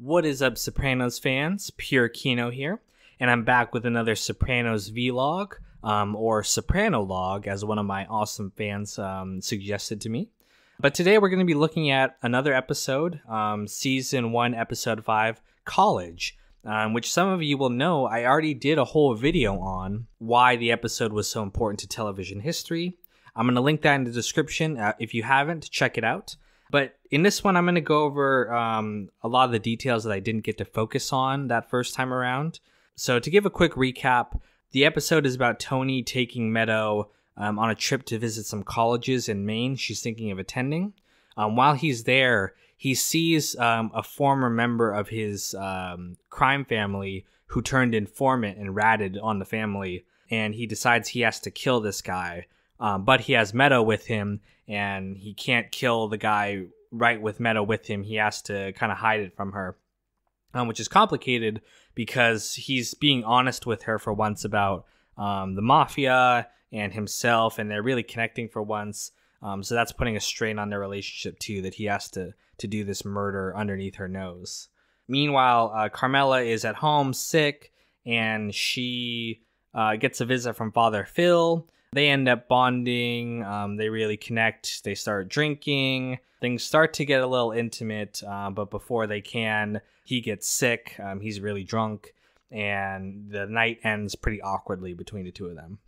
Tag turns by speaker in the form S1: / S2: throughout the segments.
S1: What is up, Sopranos fans? Pure Kino here, and I'm back with another Sopranos vlog, um, or Soprano log, as one of my awesome fans um, suggested to me. But today we're going to be looking at another episode, um, season one, episode five, College, um, which some of you will know I already did a whole video on why the episode was so important to television history. I'm going to link that in the description. Uh, if you haven't, check it out. But in this one, I'm going to go over um, a lot of the details that I didn't get to focus on that first time around. So, to give a quick recap, the episode is about Tony taking Meadow um, on a trip to visit some colleges in Maine she's thinking of attending. Um, while he's there, he sees um, a former member of his um, crime family who turned informant and ratted on the family, and he decides he has to kill this guy. Um, but he has Meadow with him, and he can't kill the guy right with Meadow with him. He has to kind of hide it from her, um, which is complicated because he's being honest with her for once about um, the mafia and himself, and they're really connecting for once. Um, so that's putting a strain on their relationship too. That he has to to do this murder underneath her nose. Meanwhile, uh, Carmela is at home sick, and she uh, gets a visit from Father Phil they end up bonding. Um, they really connect. They start drinking. Things start to get a little intimate, uh, but before they can, he gets sick. Um, he's really drunk, and the night ends pretty awkwardly between the two of them.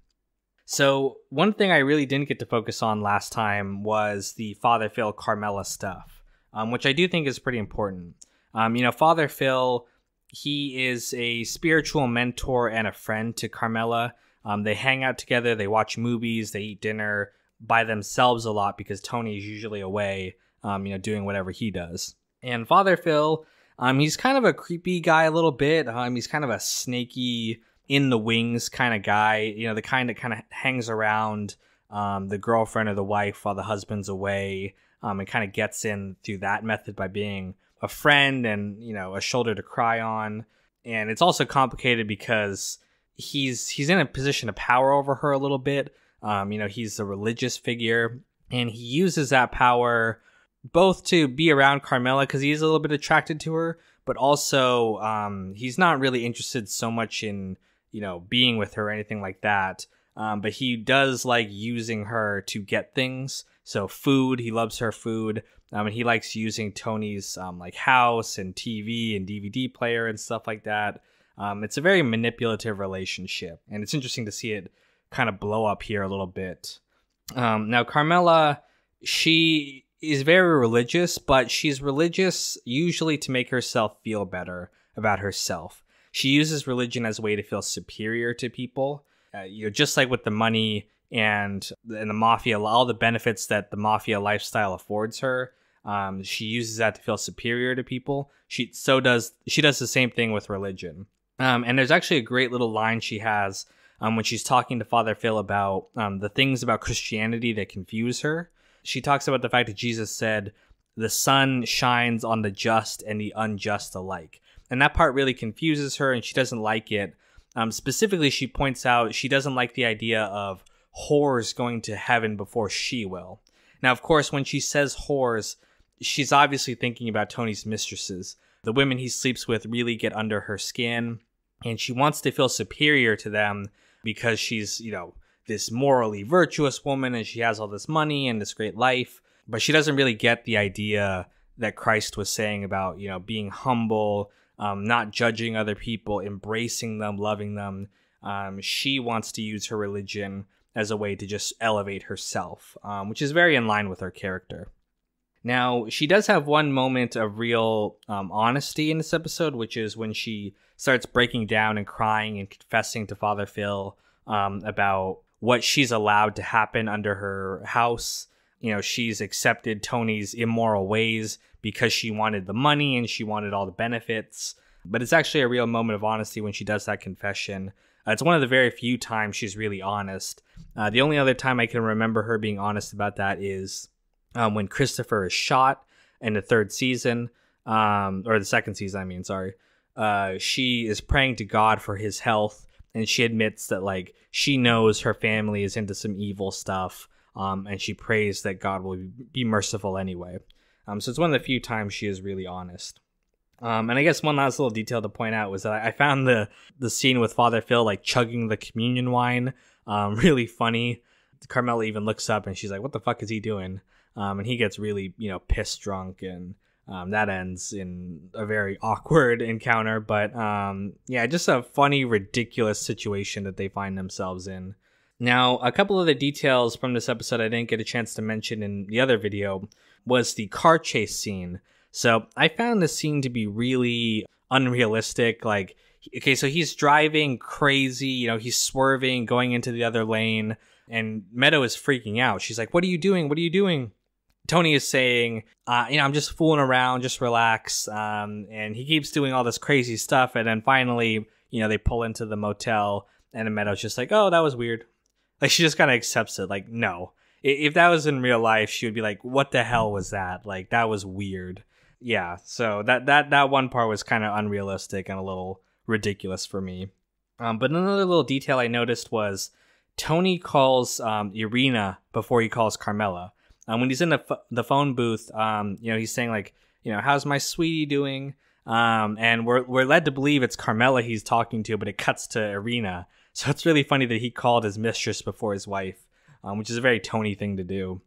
S1: So, one thing I really didn't get to focus on last time was the Father Phil Carmela stuff, um, which I do think is pretty important. Um, you know, Father Phil, he is a spiritual mentor and a friend to Carmela. Um, they hang out together, they watch movies, they eat dinner by themselves a lot because Tony is usually away, um, you know, doing whatever he does. And Father Phil, um, he's kind of a creepy guy a little bit. Um, he's kind of a snaky, in the wings kind of guy. You know, the kind that kind of hangs around um, the girlfriend or the wife while the husband's away, um, and kind of gets in through that method by being a friend and you know a shoulder to cry on. And it's also complicated because he's he's in a position of power over her a little bit. Um, you know, he's a religious figure, and he uses that power both to be around Carmela because he's a little bit attracted to her, but also um, he's not really interested so much in you know being with her or anything like that. Um, but he does like using her to get things. So food, he loves her food. Um, and he likes using Tony's um, like house and TV and DVD player and stuff like that. Um, it's a very manipulative relationship, and it's interesting to see it kind of blow up here a little bit. Um, now, Carmela, she is very religious, but she's religious usually to make herself feel better about herself. She uses religion as a way to feel superior to people. Uh, you know, just like with the money and and the mafia, all the benefits that the mafia lifestyle affords her. Um, she uses that to feel superior to people. She so does she does the same thing with religion. Um, and there's actually a great little line she has um, when she's talking to Father Phil about um, the things about Christianity that confuse her. She talks about the fact that Jesus said, The sun shines on the just and the unjust alike. And that part really confuses her and she doesn't like it. Um, specifically, she points out she doesn't like the idea of whores going to heaven before she will. Now, of course, when she says whores, she's obviously thinking about Tony's mistresses. The women he sleeps with really get under her skin and she wants to feel superior to them because she's, you know, this morally virtuous woman and she has all this money and this great life, but she doesn't really get the idea that Christ was saying about, you know, being humble, um, not judging other people, embracing them, loving them. Um, she wants to use her religion as a way to just elevate herself, um, which is very in line with her character. Now, she does have one moment of real um, honesty in this episode, which is when she starts breaking down and crying and confessing to Father Phil um, about what she's allowed to happen under her house. You know, she's accepted Tony's immoral ways because she wanted the money and she wanted all the benefits. But it's actually a real moment of honesty when she does that confession. Uh, it's one of the very few times she's really honest. Uh, the only other time I can remember her being honest about that is um, when Christopher is shot in the third season, um, or the second season, I mean, sorry uh, she is praying to God for his health, and she admits that like she knows her family is into some evil stuff, um, and she prays that God will be merciful anyway. Um, so it's one of the few times she is really honest. Um, and I guess one last little detail to point out was that I found the the scene with Father Phil like chugging the communion wine um, really funny. Carmela even looks up and she's like, "What the fuck is he doing?" Um, and he gets really you know pissed drunk and um, that ends in a very awkward encounter. But um, yeah, just a funny, ridiculous situation that they find themselves in. Now, a couple of the details from this episode I didn't get a chance to mention in the other video was the car chase scene. So I found this scene to be really unrealistic. Like, okay, so he's driving crazy, you know, he's swerving, going into the other lane, and Meadow is freaking out. She's like, What are you doing? What are you doing? Tony is saying, uh, you know, I'm just fooling around, just relax. Um, and he keeps doing all this crazy stuff. And then finally, you know, they pull into the motel, and Meadow's just like, oh, that was weird. Like, she just kind of accepts it. Like, no. If that was in real life, she would be like, what the hell was that? Like, that was weird. Yeah. So that, that, that one part was kind of unrealistic and a little ridiculous for me. Um, but another little detail I noticed was Tony calls um, Irina before he calls Carmela. Um, when he's in the, f- the phone booth, um, you know, he's saying like, you know, how's my sweetie doing? Um, and we're we're led to believe it's Carmela he's talking to, but it cuts to Irina. So it's really funny that he called his mistress before his wife, um, which is a very Tony thing to do.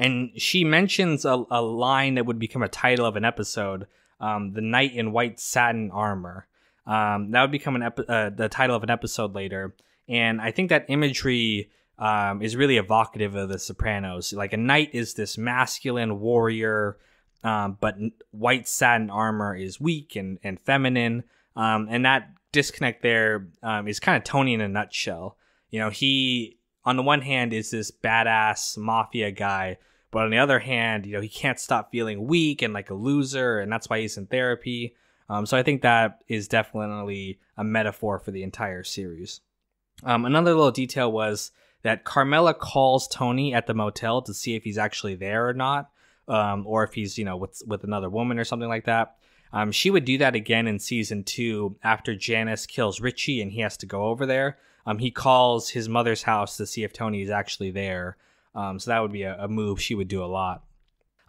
S1: And she mentions a, a line that would become a title of an episode, um, "The Knight in White Satin Armor." Um, that would become an epi- uh, the title of an episode later. And I think that imagery um, is really evocative of The Sopranos. Like a knight is this masculine warrior, um, but white satin armor is weak and, and feminine. Um, and that disconnect there um, is kind of Tony in a nutshell. You know, he, on the one hand, is this badass mafia guy, but on the other hand, you know, he can't stop feeling weak and like a loser, and that's why he's in therapy. Um, so I think that is definitely a metaphor for the entire series. Um, another little detail was that Carmela calls Tony at the motel to see if he's actually there or not, um, or if he's you know with with another woman or something like that. Um, she would do that again in season two after Janice kills Richie and he has to go over there. Um, he calls his mother's house to see if Tony is actually there. Um, so that would be a, a, move she would do a lot.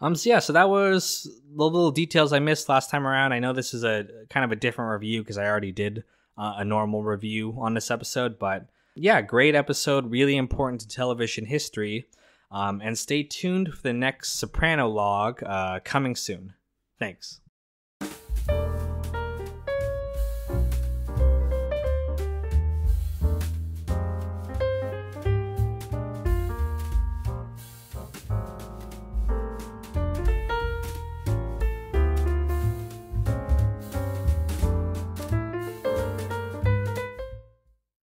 S1: Um, so yeah, so that was the little details I missed last time around. I know this is a kind of a different review because I already did uh, a normal review on this episode, but yeah, great episode, really important to television history. Um, and stay tuned for the next Soprano log uh, coming soon. Thanks.